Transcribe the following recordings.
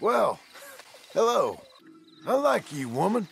Well, hello. I like you, woman.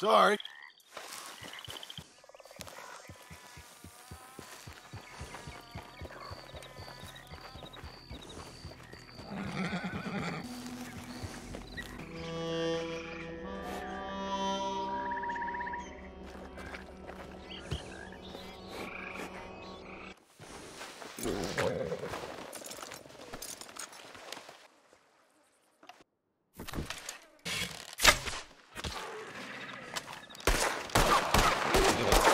Sorry. 이거.